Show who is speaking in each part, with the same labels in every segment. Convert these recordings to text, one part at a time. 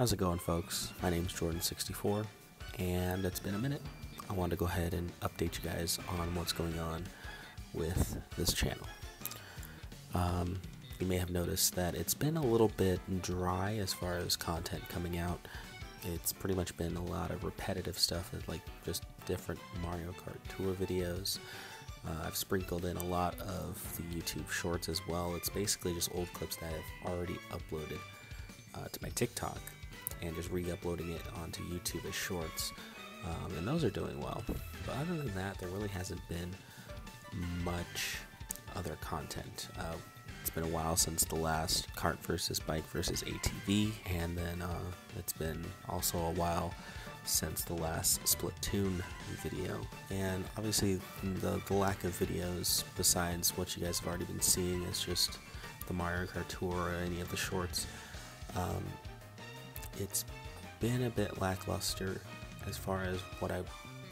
Speaker 1: How's it going, folks? My name's Jordan64, and it's been a minute. I wanted to go ahead and update you guys on what's going on with this channel. Um, you may have noticed that it's been a little bit dry as far as content coming out. It's pretty much been a lot of repetitive stuff, like just different Mario Kart Tour videos. Uh, I've sprinkled in a lot of the YouTube shorts as well. It's basically just old clips that I've already uploaded uh, to my TikTok and just re-uploading it onto YouTube as shorts. Um, and those are doing well. But other than that, there really hasn't been much other content. Uh, it's been a while since the last Kart versus bike versus ATV, and then uh, it's been also a while since the last Splatoon video. And obviously, the, the lack of videos, besides what you guys have already been seeing, is just the Mario Kart Tour or any of the shorts. Um, it's been a bit lackluster as far as what I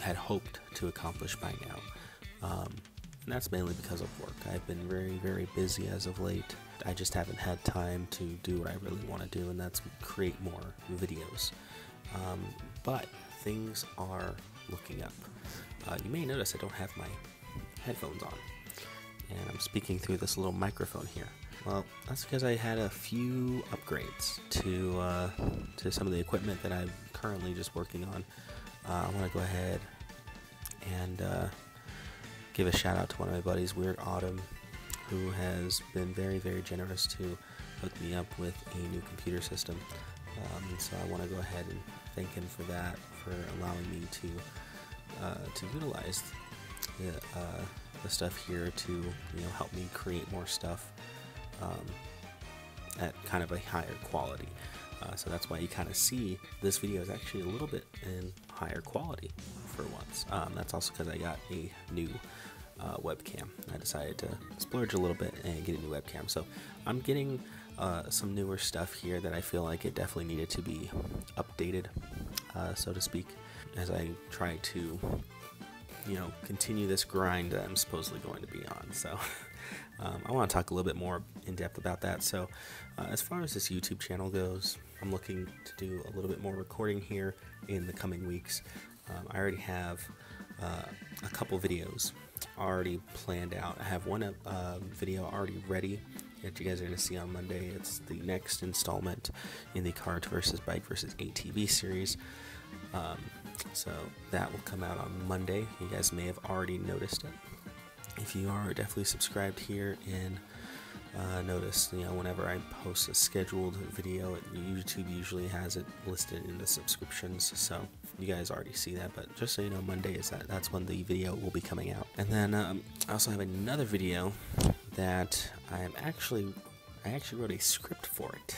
Speaker 1: had hoped to accomplish by now. Um, and that's mainly because of work. I've been very, very busy as of late. I just haven't had time to do what I really want to do, and that's create more videos. Um, but things are looking up. Uh, you may notice I don't have my headphones on, and I'm speaking through this little microphone here. Well, that's because I had a few upgrades to uh, to some of the equipment that I'm currently just working on. Uh, I want to go ahead and uh, give a shout out to one of my buddies, Weird Autumn, who has been very, very generous to hook me up with a new computer system. Um, so I want to go ahead and thank him for that, for allowing me to uh, to utilize the, uh, the stuff here to you know help me create more stuff um, at kind of a higher quality. Uh, so that's why you kind of see this video is actually a little bit in higher quality for once. Um, that's also because I got a new uh, webcam. I decided to splurge a little bit and get a new webcam. So I'm getting uh, some newer stuff here that I feel like it definitely needed to be updated, uh, so to speak, as I try to, you know, continue this grind that I'm supposedly going to be on. So um, I want to talk a little bit more in depth about that. So uh, as far as this YouTube channel goes, I'm looking to do a little bit more recording here in the coming weeks. Um, I already have uh, a couple videos already planned out. I have one uh, video already ready that you guys are going to see on Monday. It's the next installment in the Kart versus Bike versus ATV series. Um, so that will come out on Monday. You guys may have already noticed it. If you are, definitely subscribed here and uh, notice, you know, whenever I post a scheduled video, YouTube usually has it listed in the subscriptions. So you guys already see that, but just so you know, Monday is that that's when the video will be coming out. And then um, I also have another video that I'm actually I actually wrote a script for it.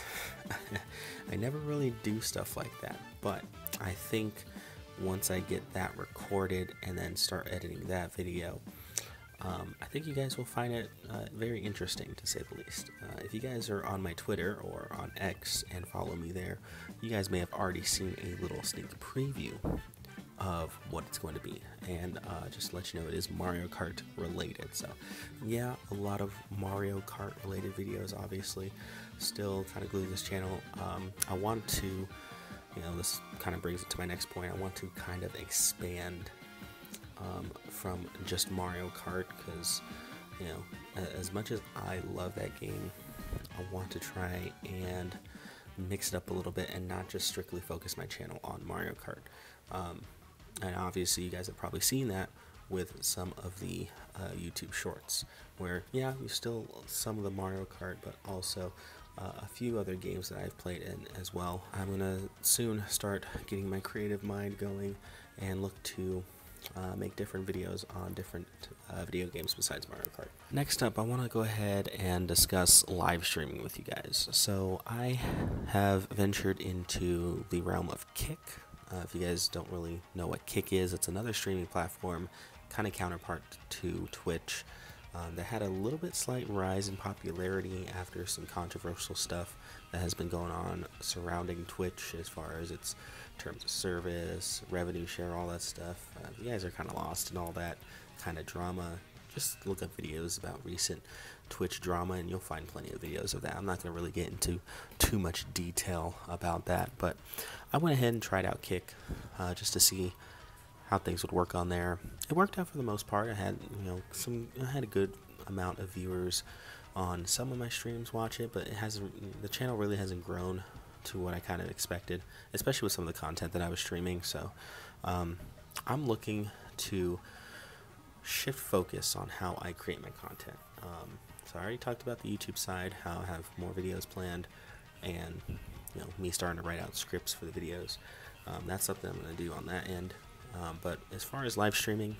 Speaker 1: I never really do stuff like that, but I think once I get that recorded and then start editing that video, um, I think you guys will find it uh, very interesting to say the least. Uh, if you guys are on my Twitter or on X and follow me there, you guys may have already seen a little sneak preview of what it's going to be. And uh, just to let you know, it is Mario Kart related. So, yeah, a lot of Mario Kart related videos, obviously. Still kind of glue this channel. Um, I want to, you know, this kind of brings it to my next point. I want to kind of expand um, from just Mario Kart because, you know, as much as I love that game, I want to try and mix it up a little bit and not just strictly focus my channel on Mario Kart. Um, and obviously, you guys have probably seen that with some of the uh, YouTube shorts, where, yeah, you still some of the Mario Kart, but also uh, a few other games that I've played in as well. I'm to soon start getting my creative mind going and look to uh, make different videos on different uh, video games besides Mario Kart. Next up, I want to go ahead and discuss live streaming with you guys. So, I have ventured into the realm of Kick. Uh, if you guys don't really know what Kick is, it's another streaming platform, kind of counterpart to Twitch. Um, that had a little bit slight rise in popularity after some controversial stuff that has been going on surrounding Twitch as far as its terms of service, revenue share, all that stuff. Uh, you guys are kind of lost in all that kind of drama just look up videos about recent Twitch drama, and you'll find plenty of videos of that. I'm not going to really get into too much detail about that, but I went ahead and tried out Kick uh, just to see how things would work on there. It worked out for the most part. I had you know some I had a good amount of viewers on some of my streams watch it, but it hasn't the channel really hasn't grown to what I kind of expected, especially with some of the content that I was streaming. So um, I'm looking to shift focus on how I create my content. Um, so I already talked about the YouTube side, how I have more videos planned, and you know me starting to write out scripts for the videos. Um, that's something I'm going to do on that end. Um, but as far as live streaming,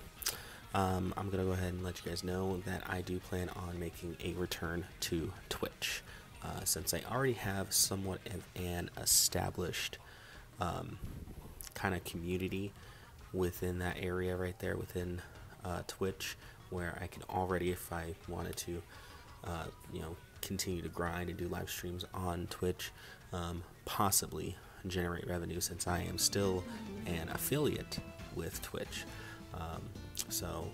Speaker 1: um, I'm going to go ahead and let you guys know that I do plan on making a return to Twitch. Uh, since I already have somewhat of an established um, kind of community within that area right there within uh, Twitch, where I can already, if I wanted to, uh, you know, continue to grind and do live streams on Twitch, um, possibly generate revenue since I am still an affiliate with Twitch. Um, so,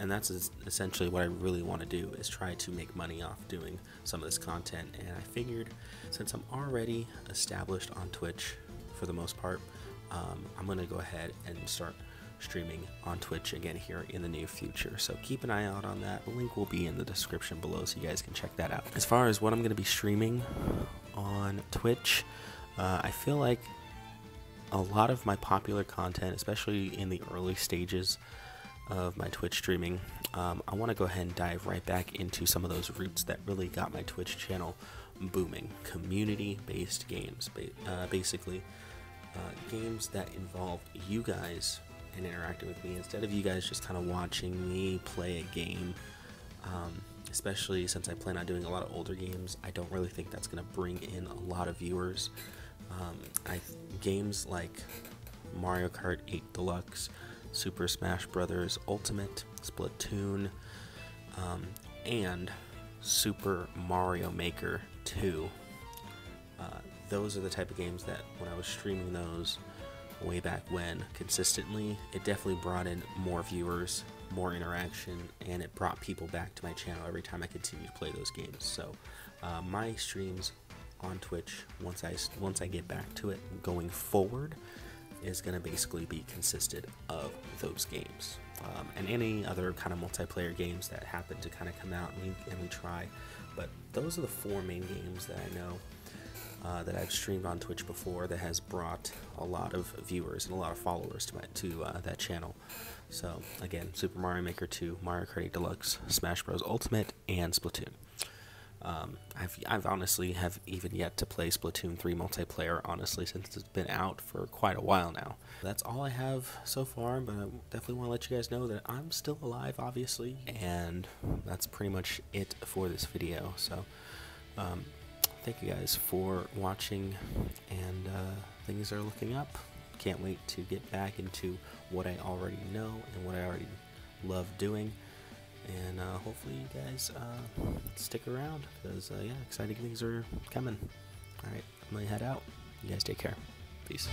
Speaker 1: and that's essentially what I really want to do is try to make money off doing some of this content. And I figured since I'm already established on Twitch for the most part, um, I'm going to go ahead and start streaming on Twitch again here in the near future. So keep an eye out on that. The link will be in the description below so you guys can check that out. As far as what I'm going to be streaming on Twitch, uh, I feel like a lot of my popular content, especially in the early stages of my Twitch streaming, um, I want to go ahead and dive right back into some of those roots that really got my Twitch channel booming. Community based games, uh, basically. Uh, games that involve you guys and interacting with me instead of you guys just kind of watching me play a game. Um, especially since I plan on doing a lot of older games, I don't really think that's going to bring in a lot of viewers. Um, I games like Mario Kart 8 Deluxe, Super Smash Bros. Ultimate, Splatoon, um, and Super Mario Maker 2. Uh, those are the type of games that when I was streaming those way back when consistently, it definitely brought in more viewers, more interaction, and it brought people back to my channel every time I continued to play those games. So uh, my streams on Twitch once I once I get back to it going forward is going to basically be consisted of those games um, and any other kind of multiplayer games that happen to kind of come out and we, and we try. But those are the four main games that I know uh, that I've streamed on Twitch before that has brought a lot of viewers and a lot of followers to my to uh, that channel. So again, Super Mario Maker 2, Mario Kart 8 Deluxe, Smash Bros Ultimate, and Splatoon. Um, I've, I've honestly have even yet to play Splatoon 3 multiplayer, honestly, since it's been out for quite a while now. That's all I have so far, but I definitely want to let you guys know that I'm still alive, obviously, and that's pretty much it for this video. So, um, thank you guys for watching, and uh, things are looking up. Can't wait to get back into what I already know and what I already love doing and uh, hopefully you guys uh, stick around because uh, yeah exciting things are coming. All right i'm gonna head out. You guys take care. Peace